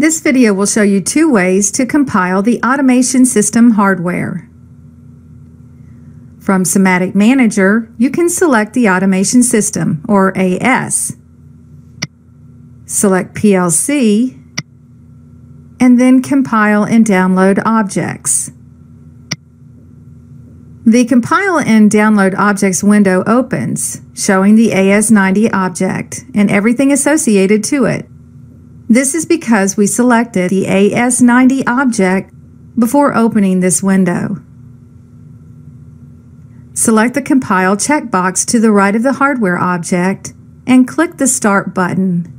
This video will show you two ways to compile the automation system hardware. From Simatic Manager, you can select the automation system, or AS. Select PLC, and then compile and download objects. The Compile and Download Objects window opens, showing the AS90 object and everything associated to it. This is because we selected the AS90 object before opening this window. Select the Compile checkbox to the right of the hardware object and click the Start button.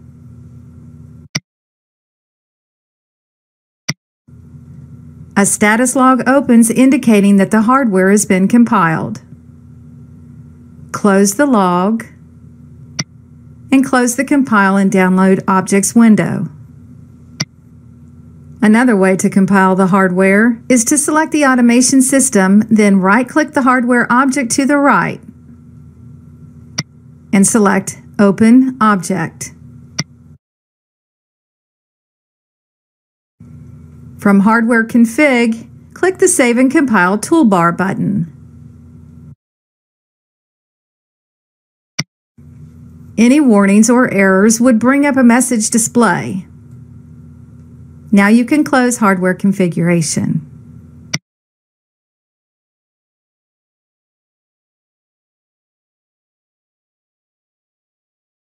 A status log opens indicating that the hardware has been compiled. Close the log and close the Compile and Download Objects window. Another way to compile the hardware is to select the automation system, then right-click the hardware object to the right and select Open Object. From Hardware Config, click the Save and Compile toolbar button. Any warnings or errors would bring up a message display. Now you can close hardware configuration.